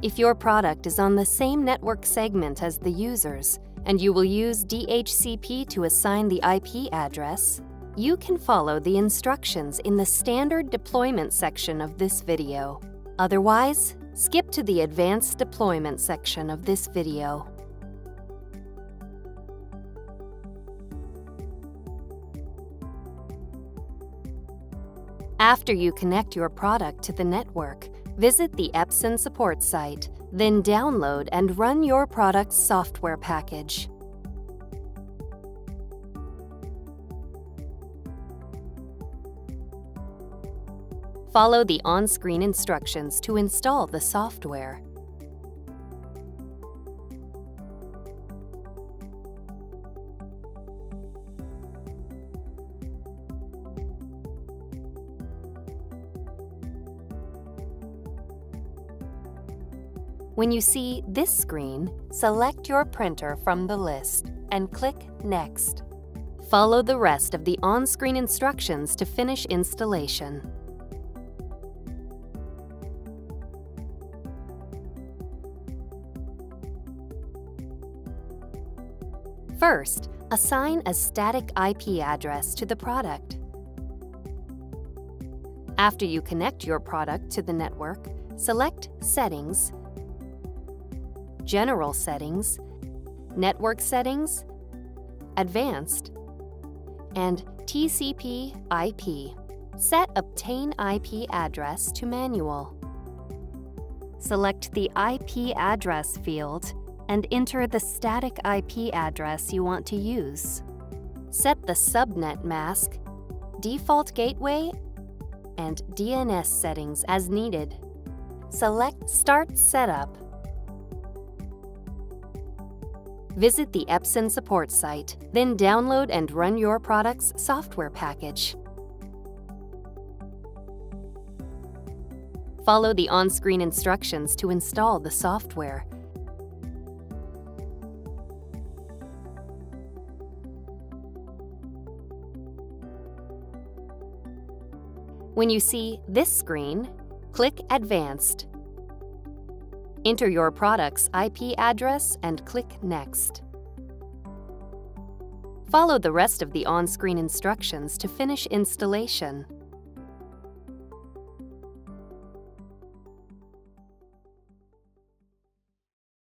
If your product is on the same network segment as the users, and you will use DHCP to assign the IP address, you can follow the instructions in the standard deployment section of this video. Otherwise, skip to the advanced deployment section of this video. After you connect your product to the network, visit the Epson support site, then download and run your product's software package. Follow the on-screen instructions to install the software. When you see this screen, select your printer from the list and click Next. Follow the rest of the on-screen instructions to finish installation. First, assign a static IP address to the product. After you connect your product to the network, select Settings General Settings, Network Settings, Advanced, and TCP IP. Set Obtain IP address to Manual. Select the IP address field and enter the static IP address you want to use. Set the subnet mask, default gateway, and DNS settings as needed. Select Start Setup Visit the Epson support site, then download and run your product's software package. Follow the on-screen instructions to install the software. When you see this screen, click Advanced. Enter your product's IP address and click Next. Follow the rest of the on-screen instructions to finish installation.